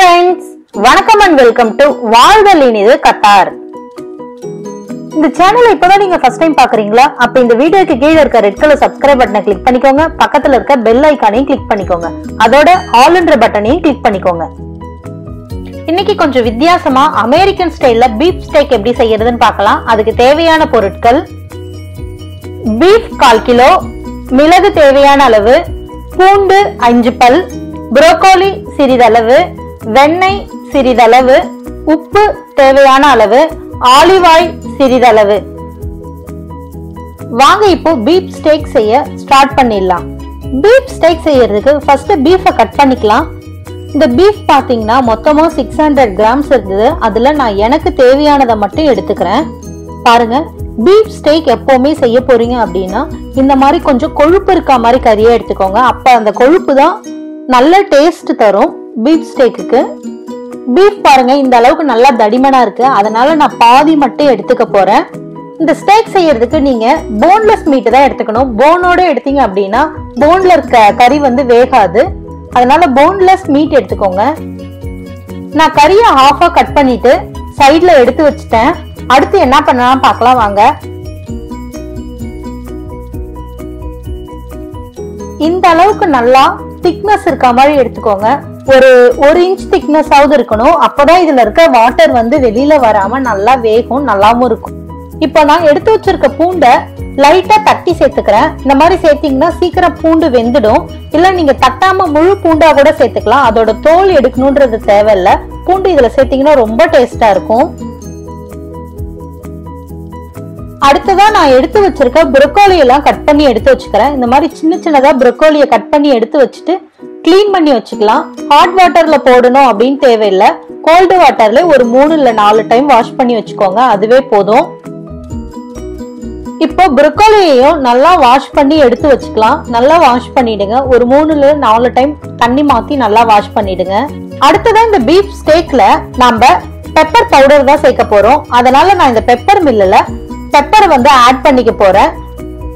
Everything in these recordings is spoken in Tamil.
ஃப்ரெண்ட்ஸ் வணக்கம் அண்ட் வெல்கம் டு வாழ்தல் இனிது கத்தார். இந்த சேனலை இப்பதான் நீங்க ஃபர்ஸ்ட் டைம் பாக்குறீங்களா அப்ப இந்த வீடியோக்கு கீழே இருக்க ரெட் கலர் சப்ஸ்கிரைப் பட்டனை கிளிக் பண்ணிக்கோங்க. பக்கத்துல இருக்க பெல் ஐக்கானையும் கிளிக் பண்ணிக்கோங்க. அதோட ஆல்ன்ற பட்டனையும் கிளிக் பண்ணிக்கோங்க. இன்னைக்கு கொஞ்சம் வித்தியாசமா அமெரிக்கன் ஸ்டைல்ல பீஃப் ஸ்டேக் எப்படி செய்யறதுன்னு பார்க்கலாம். அதுக்கு தேவையான பொருட்கள் பீஃப் கால் கிலோ மிளகு தேவையான அளவு பூண்டு அஞ்சு பல் புரோக்கோலி சிறிதளவு வெண்ணெய் சிறிதளவு உப்பு தேவையான அளவு ஆலிவ் ஆயில் சிறிதளவு. வாங்க இப்போ பீஃப் ஸ்டேக் செய்ய ஸ்டார்ட் பண்ணிடலாம். பீஃப் ஸ்டேக் செய்யறதுக்கு ஃபர்ஸ்ட் பீஃபை கட் பண்ணிக்கலாம். இந்த பீஃப் பார்த்தீங்கன்னா மொத்தமா சிக்ஸ் ஹண்ட்ரட் கிராம்ஸ் இருந்தது. அதுல நான் எனக்கு தேவையானதை மட்டும் எடுத்துக்கிறேன். பாருங்க பீஃப் ஸ்டேக் எப்பவுமே செய்ய போறீங்க அப்படின்னா இந்த மாதிரி கொஞ்சம் கொழுப்பு இருக்க மாதிரி கறியா எடுத்துக்கோங்க. அப்ப அந்த கொழுப்பு தான் நல்ல டேஸ்ட் தரும். பீஃப் ஸ்டேக்குக்கு பீஃப் பாருங்க இந்த அளவுக்கு நல்லா தடிமனா இருக்கு. அதனால நான் பாதி மட்டும் எடுத்துக்க போறேன். இந்த ஸ்டேக் செய்யறதுக்கு நீங்க போன்லெஸ் மீட் தான் எடுத்துக்கணும். போனோட எடுத்தீங்க அப்படின்னா போன்ல இருக்க கறி வந்து வேகாது. அதனால போன்லெஸ் மீட் எடுத்துக்கோங்க. நான் கறியை ஹாஃபா கட் பண்ணிட்டு சைட்ல எடுத்து வச்சுட்டேன். அடுத்து என்ன பண்ணலாம் பார்க்கலாம் வாங்க. இந்த அளவுக்கு நல்லா திக்னஸ் இருக்க மாதிரி எடுத்துக்கோங்க. ஒரு ஒரு இன்ச் திக்னஸ் ஆவது இருக்கணும். அப்பதான் இதுல இருக்க வாட்டர் வந்து வெளியில வராம நல்லா வேகும் நல்லாவும் இருக்கும். இப்போ நான் எடுத்து வச்சிருக்க பூண்டை லைட்டா தட்டி சேர்த்துக்கிறேன். இந்த மாதிரி சேர்த்தீங்கன்னா சீக்கிரம் பூண்டு வெந்துடும். இல்ல நீங்க தட்டாம முழு பூண்டா கூட சேர்த்துக்கலாம். அதோட தோல் எடுக்கணும்ன்றது தேவையில்ல. பூண்டு இதுல சேர்த்தீங்கன்னா ரொம்ப டேஸ்டா இருக்கும். அடுத்ததா நான் எடுத்து வச்சிருக்க ப்ரொக்கோலி எல்லாம் கட் பண்ணி எடுத்து வச்சுக்கிறேன். இந்த மாதிரி சின்ன சின்னதா ப்ரொக்கோலியை கட் பண்ணி எடுத்து வச்சுட்டு க்ளீன் பண்ணி வச்சுக்கலாம். ஹாட் வாட்டர்ல போடணும் அப்படின்னு தேவையில்லை. கோல்டு வாட்டர்ல ஒரு மூணு இல்ல நாலு டைம் வாஷ் பண்ணி வச்சுக்கோங்க. அதுவே போதும். இப்போ ப்ரொக்கோலியையும் நல்லா வாஷ் பண்ணி எடுத்து வச்சுக்கலாம். நல்லா வாஷ் பண்ணிடுங்க. ஒரு மூணுல நாலு டைம் தண்ணி மாத்தி நல்லா வாஷ் பண்ணிடுங்க. அடுத்ததான் இந்த பீஃப் ஸ்டேக்ல நம்ம பெப்பர் பவுடர் தான் சேர்க்க போறோம். அதனால நான் இந்த பெப்பர் மில்லுல பெப்பரை வந்து ஆட் பண்ணிக்க போறேன்.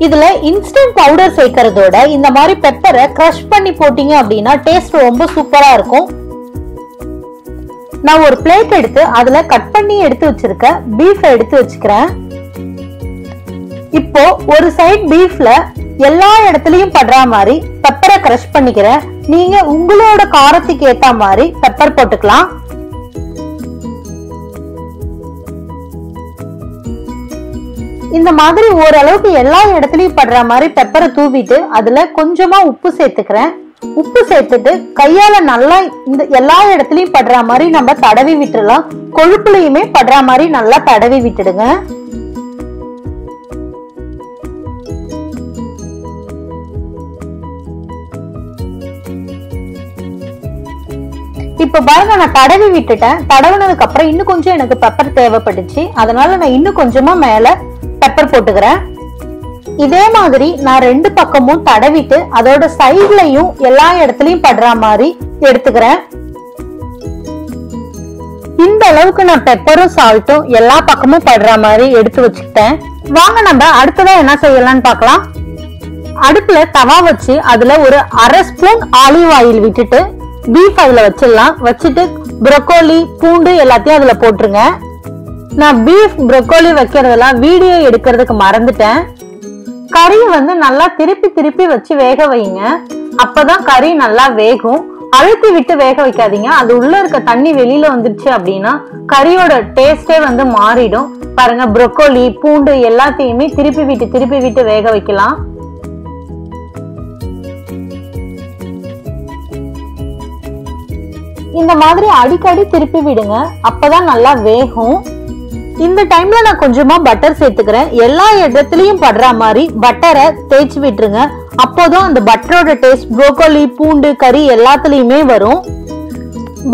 இதுல இன்ஸ்டன்ட் பவுடர் சேர்க்கறதோட இந்த மாதிரி பெப்பரை க்ரஷ் பண்ணி போட்டீங்க அப்படின்னா டேஸ்ட் ரொம்ப சூப்பரா இருக்கும். நான் ஒரு பிளேட் எடுத்து அதுல கட் பண்ணி எடுத்து வச்சிருக்க பீஃப் எடுத்து வச்சுக்கிறேன். இப்போ ஒரு சைட் பீஃப்ல எல்லா இடத்துலயும் படுற மாதிரி பெப்பரை க்ரஷ் பண்ணிக்கிறேன். நீங்க உங்களோட காரத்துக்கு ஏத்த மாதிரி பெப்பர் போட்டுக்கலாம். இந்த மாதிரி ஓரளவுக்கு எல்லா இடத்துலயும் படுற மாதிரி பெப்பரை தூவிட்டு அதுல கொஞ்சமா உப்பு சேர்த்துக்கிறேன். உப்பு சேர்த்துட்டு கையால நல்லா இந்த எல்லா இடத்துலயும் படுற மாதிரி நம்ம தடவி விட்டுடலாம் கொழுப்புலயுமே படுற மாதிரி நல்லா தடவி விட்டுடுங்க. இப்ப பாருங்க நான் தடவி விட்டுட்டேன். தடவினதுக்கு அப்புறம் இன்னும் கொஞ்சம் எனக்கு பெப்பர் தேவைப்பட்டுச்சு. அதனால நான் இன்னும் கொஞ்சமா மேல பெப்பர் போட்டுக்கிறேன். இதே மாதிரி நான் ரெண்டு பக்கமும் தடவிட்டு அதோட சைட்லயும் எல்லா இடத்துலயும் படுற மாதிரி எடுத்துக்கிறேன். இந்த அளவுக்கு நான் பெப்பரும் சால்ட்டும் எல்லா பக்கமும் படுற மாதிரி எடுத்து வச்சுக்கிட்டேன். வாங்க நம்ம அடுத்ததா என்ன செய்யலாம்னு பார்க்கலாம். அடுப்புல தவா வச்சு அதுல ஒரு அரை ஸ்பூன் ஆலிவ் ஆயில் விட்டுட்டு பீஃப் அதுல வச்சிடலாம். வச்சுட்டு ப்ரொக்கோலி பூண்டு எல்லாத்தையும் அதுல போட்டுருங்க. நான் பீஃப் ப்ரொக்கோலி வைக்கிறதெல்லாம் வீடியோ எடுக்கிறதுக்கு மறந்துட்டேன். கறியை வந்து நல்லா திருப்பி திருப்பி வச்சு வேக வைங்க. அப்பதான் கறி நல்லா வேகும். அழுத்தி விட்டு வேக வைக்காதீங்க. அது உள்ள இருக்க தண்ணி வெளியில வந்துருச்சு அப்படின்னா கறியோட டேஸ்டே வந்து மாறிடும். பாருங்க ப்ரொக்கோலி பூண்டு எல்லாத்தையுமே திருப்பி விட்டு திருப்பி விட்டு வேக வைக்கலாம். இந்த மாதிரி அடிக்கடி திருப்பி விடுங்க. அப்பதான் நல்லா வேகும். இந்த டைம்ல நான் கொஞ்சமா பட்டர் சேர்த்துக்கிறேன். எல்லா இடத்துலயும் படுற மாதிரி பட்டரை தேய்ச்சி விட்டுருங்க. அப்போதான் அந்த பட்டரோட டேஸ்ட் ப்ரோக்கோலி பூண்டு கறி எல்லாத்துலயுமே வரும்.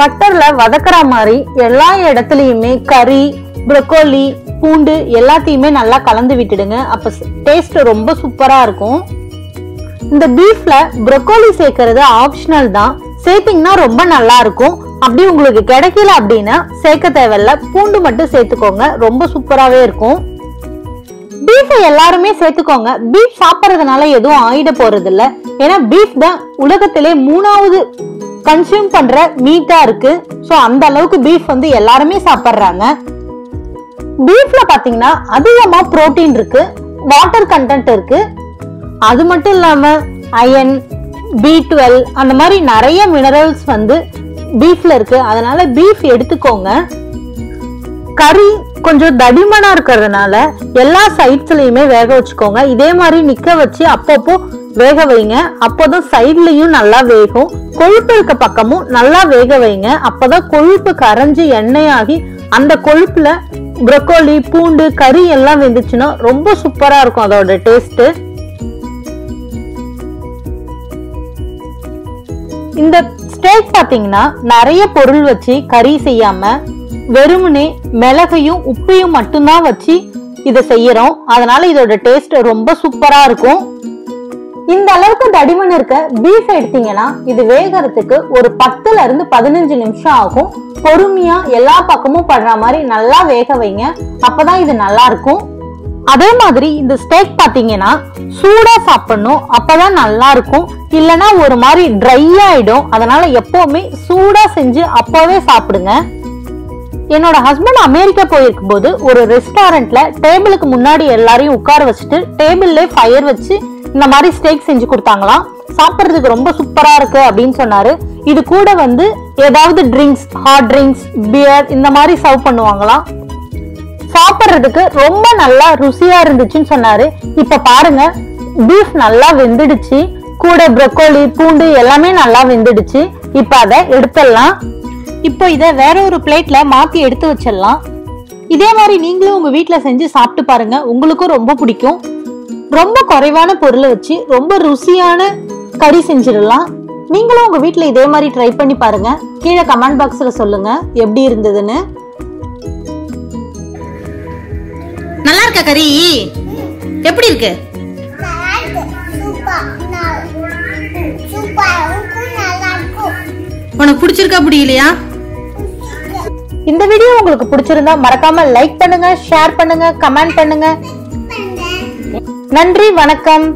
பட்டர்ல வதக்குற மாதிரி எல்லா இடத்துலயுமே கறி ப்ரொக்கோலி பூண்டு எல்லாத்தையுமே நல்லா கலந்து விட்டுடுங்க. அப்ப டேஸ்ட் ரொம்ப சூப்பரா இருக்கும். இந்த பீஃப்ல ப்ரொக்கோலி சேர்க்கறது ஆப்ஷனல் தான். சேர்த்தீங்கன்னா ரொம்ப நல்லா இருக்கும் அப்படி உங்களுக்கு கிடைக்கல அப்படின்னா சேர்க்க தேவையில்ல. பூண்டு மட்டும் சேர்த்துக்கோங்க. ரொம்ப சூப்பராகவே இருக்கும். பீஃபை எல்லாருமே சேர்த்துக்கோங்க. பீஃப் சாப்பிட்றதுனால எதுவும் ஆயிட போறது இல்ல ஏன்னா பீஃப் தான் உலகத்திலே மூணாவது கன்சியூம் பண்ற மீட்டா இருக்கு. ஸோ அந்த அளவுக்கு பீஃப் வந்து எல்லாருமே சாப்பிட்றாங்க. பீஃப்ல பாத்தீங்கன்னா அதிகமா புரோட்டீன் இருக்கு. வாட்டர் கண்டென்ட் இருக்கு. அது மட்டும் இல்லாம அயன் பி டுவெல் அந்த மாதிரி நிறைய மினரல்ஸ் வந்து பீஃப்ல இருக்கு. அதனால பீஃப் எடுத்துக்கோங்க. கறி கொஞ்சம் தடிமனா இருக்கிறதுனால எல்லா சைட்ஸ்லயுமே வேக வச்சுக்கோங்க. இதே மாதிரி நிக்க வச்சு அப்பப்போ வேக வைங்க. அப்போதான் சைட்லயும் நல்லா வேகும். கொழுப்பு இருக்க பக்கமும் நல்லா வேக வைங்க. அப்பதான் கொழுப்பு கரைஞ்சி எண்ணெயாகி அந்த கொழுப்புல ப்ரொக்கோலி பூண்டு கறி எல்லாம் வெந்துச்சுன்னா ரொம்ப சூப்பரா இருக்கும் அதோட டேஸ்ட்டு இந்த ஸ்டேக் பார்த்தீங்கன்னா நிறைய பொருள் வச்சு கறி செய்யாம வெறுமனே மிளகையும் உப்பையும் மட்டும்தான் வச்சு இதை செய்யறோம். அதனால இதோட டேஸ்ட் ரொம்ப சூப்பரா இருக்கும். இந்த அளவுக்கு தடிமன் இருக்க பீஃப் எடுத்தீங்கன்னா இது வேகறதுக்கு ஒரு பத்துல இருந்து பதினஞ்சு நிமிஷம் ஆகும். பொறுமையா எல்லா பக்கமும் படுற மாதிரி நல்லா வேக வைங்க. அப்பதான் இது நல்லா இருக்கும். அதே மாதிரி இந்த ஸ்டேக் பாத்தீங்கன்னா சூடா சாப்பிடணும். அப்பதான் நல்லா இருக்கும் இல்லனா ஒரு மாதிரி ட்ரை ஆயிடும். அதனால எப்பவுமே சூடா செஞ்சு அப்பவே சாப்பிடுங்க. என்னோட ஹஸ்பண்ட் அமெரிக்கா போயிருக்கும் போது ஒரு ரெஸ்டாரண்ட்ல டேபிளுக்கு முன்னாடி எல்லாரையும் உட்கார வச்சுட்டு டேபிள்ல ஃபயர் வச்சு இந்த மாதிரி ஸ்டேக் செஞ்சு கொடுத்தாங்களாம். சாப்பிட்றதுக்கு ரொம்ப சூப்பரா இருக்கு அப்படின்னு சொன்னாரு. இது கூட வந்து ஏதாவது ட்ரிங்க்ஸ் ஹாட் ட்ரிங்க்ஸ் பியர் இந்த மாதிரி சர்வ் பண்ணுவாங்களாம். சாப்பிட்றதுக்கு ரொம்ப நல்லா ருசியா இருந்துச்சுன்னு சொன்னாரு. இப்ப பாருங்க பீஃப் நல்லா வெந்துடுச்சு. கூட ப்ரொக்கோலி பூண்டு எல்லாமே நல்லா வெந்துடுச்சு. இப்ப அதை எடுத்துடலாம். இப்போ இதை வேற ஒரு பிளேட்ல மாத்தி எடுத்து வச்சிடலாம். இதே மாதிரி நீங்களும் உங்க வீட்டுல செஞ்சு சாப்பிட்டு பாருங்க. உங்களுக்கும் ரொம்ப பிடிக்கும். ரொம்ப குறைவான பொருளை வச்சு ரொம்ப ருசியான கறி செஞ்சிடலாம். நீங்களும் உங்க வீட்டுல இதே மாதிரி ட்ரை பண்ணி பாருங்க. கீழே கமெண்ட் பாக்ஸ்ல சொல்லுங்க எப்படி இருந்ததுன்னு. நல்லா இருக்கா கறி? எப்படி இருக்கு? உனக்கு பிடிச்சிருக்கா பிடிக்கலையா? இந்த வீடியோ உங்களுக்கு பிடிச்சிருந்தா மறக்காம லைக் பண்ணுங்க ஷேர் பண்ணுங்க கமெண்ட் பண்ணுங்க. நன்றி வணக்கம்.